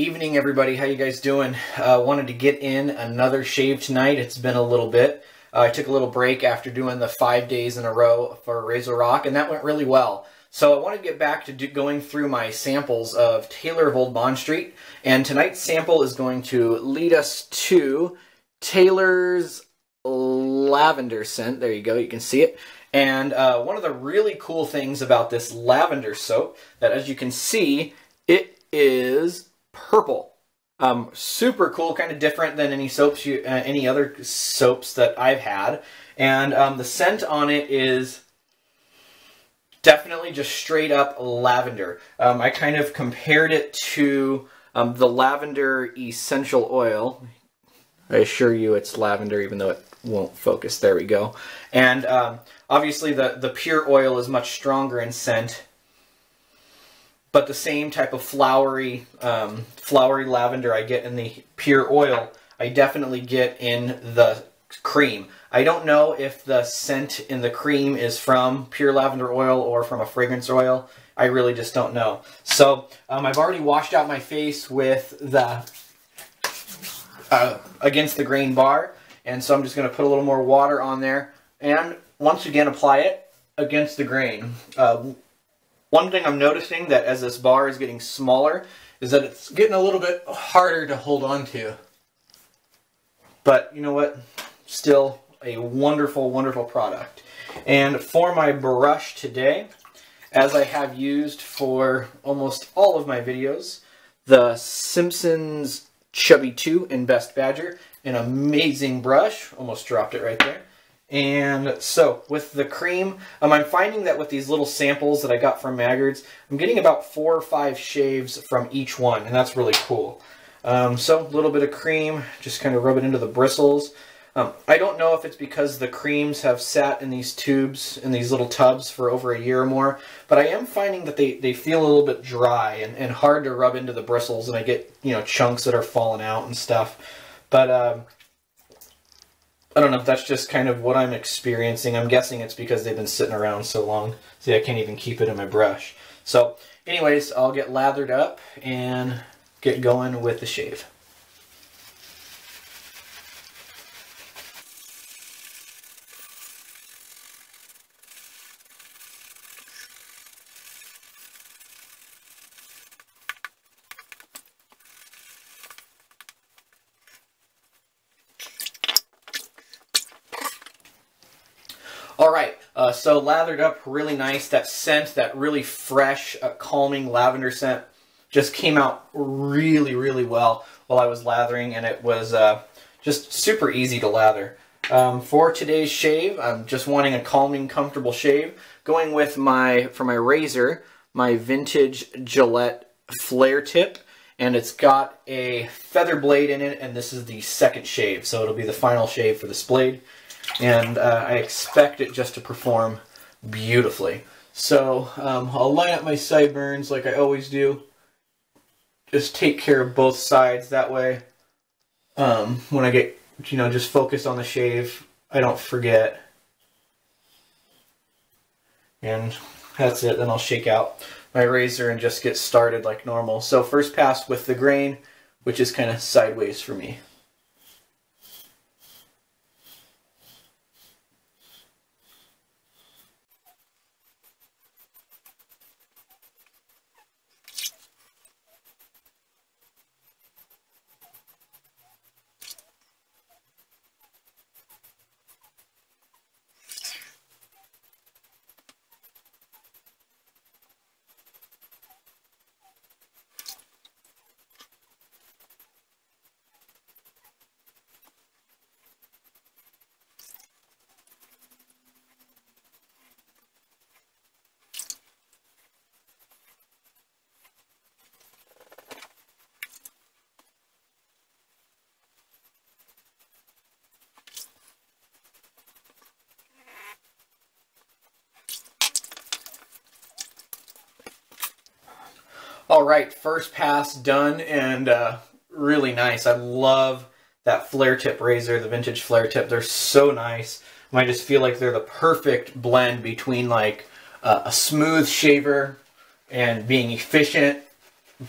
Evening, everybody. How you guys doing? Uh, wanted to get in another shave tonight. It's been a little bit. Uh, I took a little break after doing the five days in a row for Razor Rock, and that went really well. So I want to get back to do, going through my samples of Taylor of Old Bond Street, and tonight's sample is going to lead us to Taylor's lavender scent. There you go. You can see it. And uh, one of the really cool things about this lavender soap, that as you can see, it is purple. Um, super cool, kind of different than any soaps you, uh, any other soaps that I've had. And um, the scent on it is definitely just straight up lavender. Um, I kind of compared it to um, the lavender essential oil. I assure you it's lavender, even though it won't focus. There we go. And um, obviously the, the pure oil is much stronger in scent but the same type of flowery, um, flowery lavender I get in the pure oil, I definitely get in the cream. I don't know if the scent in the cream is from pure lavender oil or from a fragrance oil. I really just don't know. So um, I've already washed out my face with the uh, against the grain bar. And so I'm just going to put a little more water on there. And once again, apply it against the grain. Uh, one thing I'm noticing that as this bar is getting smaller is that it's getting a little bit harder to hold on to. But you know what? Still a wonderful, wonderful product. And for my brush today, as I have used for almost all of my videos, the Simpsons Chubby 2 in Best Badger, an amazing brush, almost dropped it right there. And so with the cream, um, I'm finding that with these little samples that I got from Maggards, I'm getting about four or five shaves from each one, and that's really cool. Um, so a little bit of cream, just kind of rub it into the bristles. Um, I don't know if it's because the creams have sat in these tubes, in these little tubs for over a year or more, but I am finding that they, they feel a little bit dry and, and hard to rub into the bristles, and I get, you know, chunks that are falling out and stuff. But um, I don't know if that's just kind of what I'm experiencing. I'm guessing it's because they've been sitting around so long. See, I can't even keep it in my brush. So, anyways, I'll get lathered up and get going with the shave. All right, uh, so lathered up really nice. That scent, that really fresh, uh, calming lavender scent just came out really, really well while I was lathering, and it was uh, just super easy to lather. Um, for today's shave, I'm just wanting a calming, comfortable shave. Going with my, for my razor, my vintage Gillette flare tip, and it's got a feather blade in it, and this is the second shave, so it'll be the final shave for this blade and uh, I expect it just to perform beautifully. So um, I'll line up my sideburns like I always do. Just take care of both sides. That way, um, when I get, you know, just focus on the shave, I don't forget. And that's it. Then I'll shake out my razor and just get started like normal. So first pass with the grain, which is kind of sideways for me. All right, first pass done and uh, really nice. I love that flare tip razor, the vintage flare tip. They're so nice. I just feel like they're the perfect blend between like uh, a smooth shaver and being efficient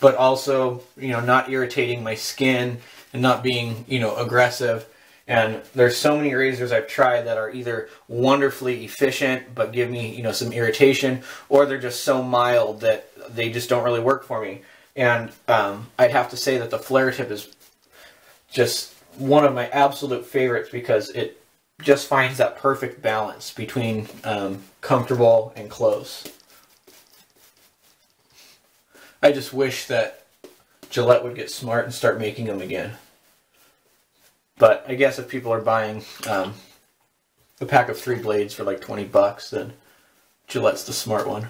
but also, you know, not irritating my skin and not being, you know, aggressive. And there's so many razors I've tried that are either wonderfully efficient but give me, you know, some irritation, or they're just so mild that they just don't really work for me. And um, I'd have to say that the flare tip is just one of my absolute favorites because it just finds that perfect balance between um, comfortable and close. I just wish that Gillette would get smart and start making them again. But I guess if people are buying um, a pack of three blades for like 20 bucks, then Gillette's the smart one.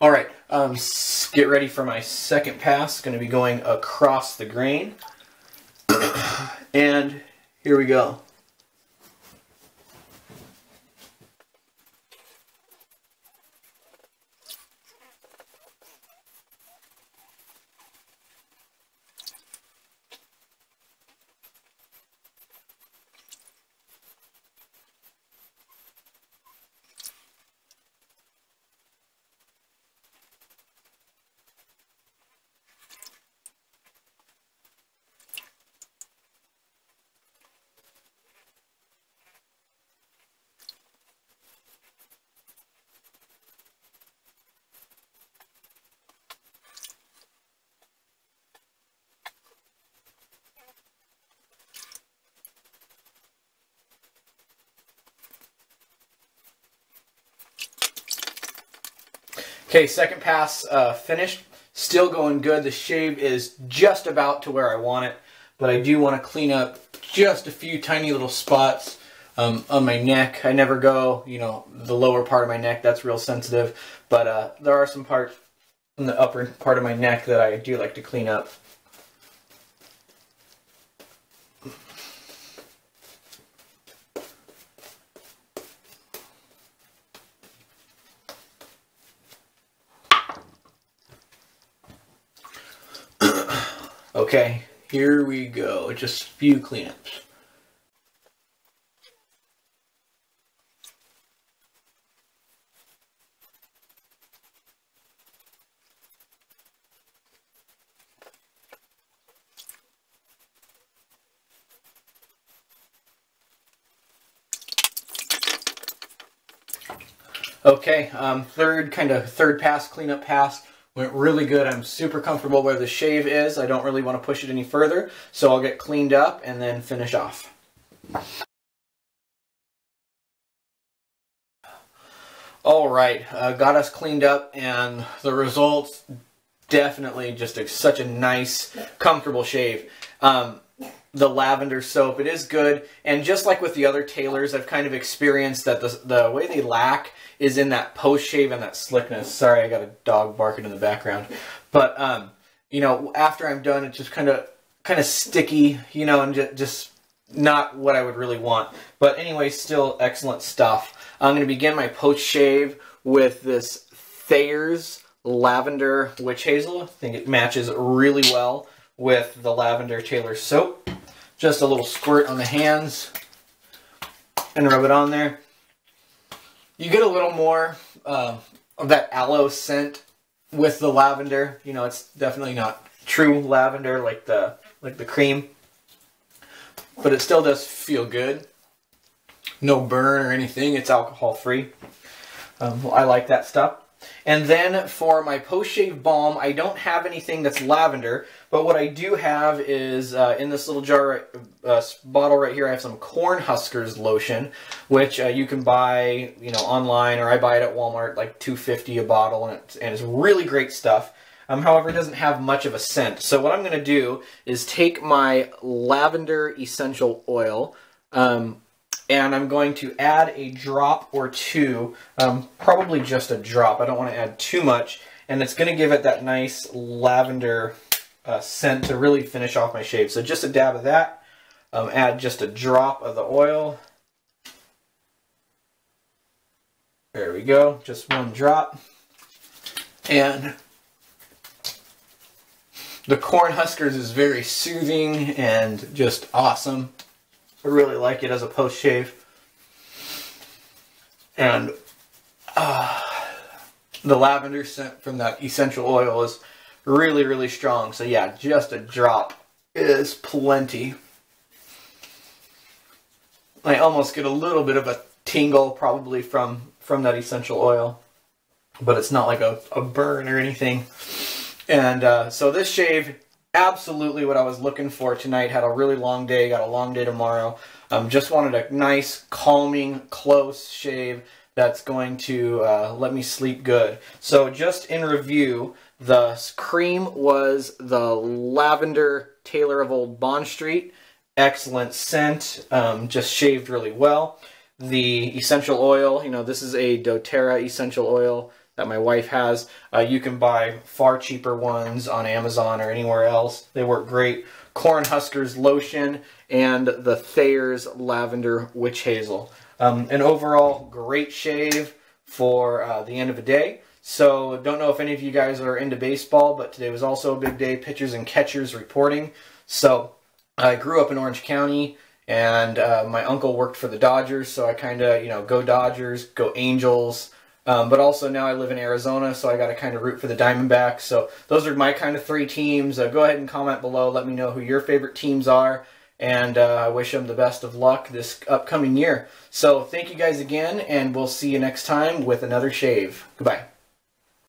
All right, um, get ready for my second pass. Going to be going across the grain. and here we go. Okay, second pass uh, finished. Still going good. The shave is just about to where I want it, but I do want to clean up just a few tiny little spots um, on my neck. I never go, you know, the lower part of my neck. That's real sensitive, but uh, there are some parts in the upper part of my neck that I do like to clean up. Okay, here we go. Just a few cleanups. Okay, um, third kind of third pass, cleanup pass. Went really good. I'm super comfortable where the shave is. I don't really want to push it any further. So I'll get cleaned up and then finish off. All right, uh, got us cleaned up and the results definitely just a, such a nice, comfortable shave. Um, the lavender soap, it is good. And just like with the other Taylors, I've kind of experienced that the, the way they lack is in that post shave and that slickness. Sorry, I got a dog barking in the background. But, um, you know, after I'm done, it's just kind of kind of sticky, you know, and just, just not what I would really want. But anyway, still excellent stuff. I'm going to begin my post shave with this Thayer's Lavender Witch Hazel. I think it matches really well with the Lavender Taylor Soap. Just a little squirt on the hands and rub it on there. You get a little more uh, of that aloe scent with the lavender. You know, it's definitely not true lavender like the like the cream, but it still does feel good. No burn or anything. It's alcohol free. Um, I like that stuff. And then for my post-shave balm, I don't have anything that's lavender, but what I do have is uh, in this little jar, uh, bottle right here, I have some Corn Huskers lotion, which uh, you can buy, you know, online, or I buy it at Walmart, like 250 a bottle, and it's, and it's really great stuff. Um, however, it doesn't have much of a scent. So what I'm going to do is take my lavender essential oil, um, and I'm going to add a drop or two, um, probably just a drop. I don't want to add too much, and it's going to give it that nice lavender uh, scent to really finish off my shave. So just a dab of that, um, add just a drop of the oil. There we go, just one drop. And the Corn Huskers is very soothing and just awesome. I really like it as a post shave. And uh, the lavender scent from that essential oil is really, really strong. So yeah, just a drop is plenty. I almost get a little bit of a tingle probably from, from that essential oil, but it's not like a, a burn or anything. And uh, so this shave, absolutely what I was looking for tonight. Had a really long day, got a long day tomorrow. Um, just wanted a nice, calming, close shave that's going to uh, let me sleep good. So just in review, the cream was the Lavender Taylor of Old Bond Street. Excellent scent, um, just shaved really well. The essential oil, you know, this is a doTERRA essential oil that my wife has. Uh, you can buy far cheaper ones on Amazon or anywhere else. They work great. Corn Huskers lotion and the Thayer's Lavender Witch Hazel. Um, an overall great shave for uh, the end of the day. So don't know if any of you guys are into baseball, but today was also a big day, pitchers and catchers reporting. So I grew up in Orange County, and uh, my uncle worked for the Dodgers, so I kind of, you know, go Dodgers, go Angels, um, but also now I live in Arizona, so I got to kind of root for the Diamondbacks. So those are my kind of three teams. Uh, go ahead and comment below. Let me know who your favorite teams are. And uh, I wish them the best of luck this upcoming year. So thank you guys again, and we'll see you next time with another shave. Goodbye.